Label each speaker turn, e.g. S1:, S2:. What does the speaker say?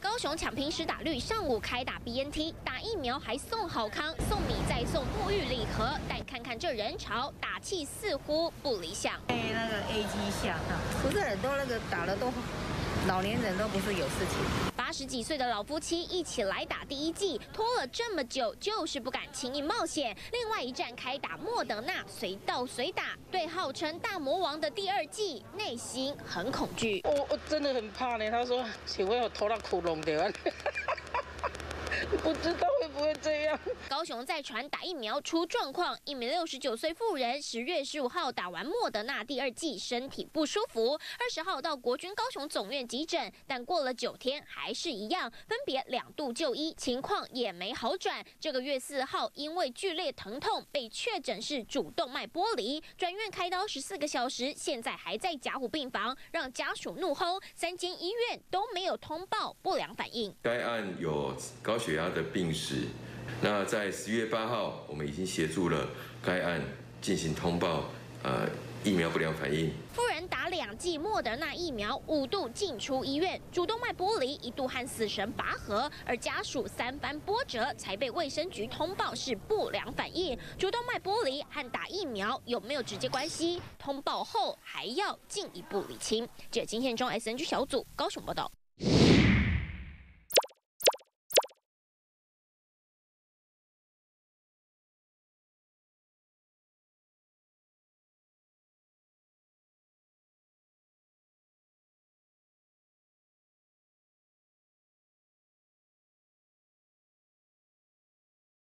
S1: 高雄抢拼施打率，上午开打 BNT，打疫苗还送好康，送米再送沐浴礼盒。但看看这人潮，打气似乎不理想。
S2: 被那个 A G 吓到，不是很多那个打了都。老年人都不是有事情。
S1: 八十几岁的老夫妻一起来打第一剂，拖了这么久，就是不敢轻易冒险。另外一站开打莫德纳，随到随打，对号称大魔王的第二剂，内心很恐惧。
S3: 我我真的很怕呢。他说，请问我拖到窟窿的。不知道不会这样。
S1: 高雄再传打疫苗出状况，一名六十九岁妇人十月十五号打完莫德纳第二剂，身体不舒服，二十号到国军高雄总院急诊，但过了九天还是一样，分别两度就医，情况也没好转。这个月四号因为剧烈疼痛被确诊是主动脉剥离，转院开刀十四个小时，现在还在甲虎病房，让家属怒轰，三间医院都没有通报不良反应。
S4: 该案有高血压的病史。那在十月八号，我们已经协助了该案进行通报，呃，疫苗不良反应。
S1: 夫人打两剂莫德纳疫苗，五度进出医院，主动脉剥离，一度和死神拔河，而家属三番波折才被卫生局通报是不良反应。主动脉剥离和打疫苗有没有直接关系？通报后还要进一步理清。这金宪中 SNG 小组高雄报道。